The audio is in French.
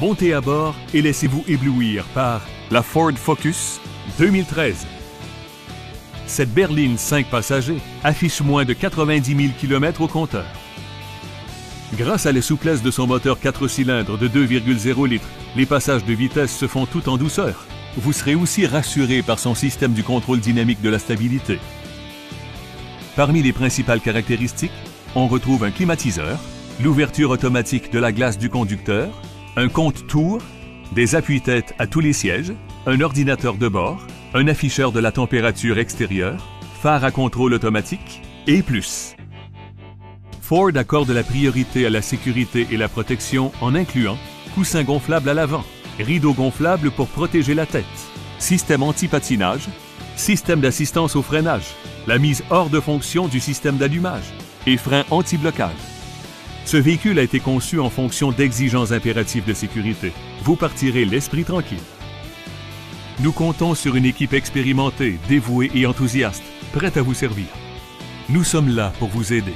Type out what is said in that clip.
Montez à bord et laissez-vous éblouir par la Ford Focus 2013. Cette berline 5 passagers affiche moins de 90 000 km au compteur. Grâce à la souplesse de son moteur 4 cylindres de 2,0 litres, les passages de vitesse se font tout en douceur. Vous serez aussi rassuré par son système du contrôle dynamique de la stabilité. Parmi les principales caractéristiques, on retrouve un climatiseur, l'ouverture automatique de la glace du conducteur, un compte-tour, des appuis-têtes à tous les sièges, un ordinateur de bord, un afficheur de la température extérieure, phare à contrôle automatique et plus. Ford accorde la priorité à la sécurité et la protection en incluant coussin gonflable à l'avant, rideau gonflable pour protéger la tête, système anti-patinage, système d'assistance au freinage, la mise hors de fonction du système d'allumage et frein anti-blocage. Ce véhicule a été conçu en fonction d'exigences impératives de sécurité. Vous partirez l'esprit tranquille. Nous comptons sur une équipe expérimentée, dévouée et enthousiaste, prête à vous servir. Nous sommes là pour vous aider.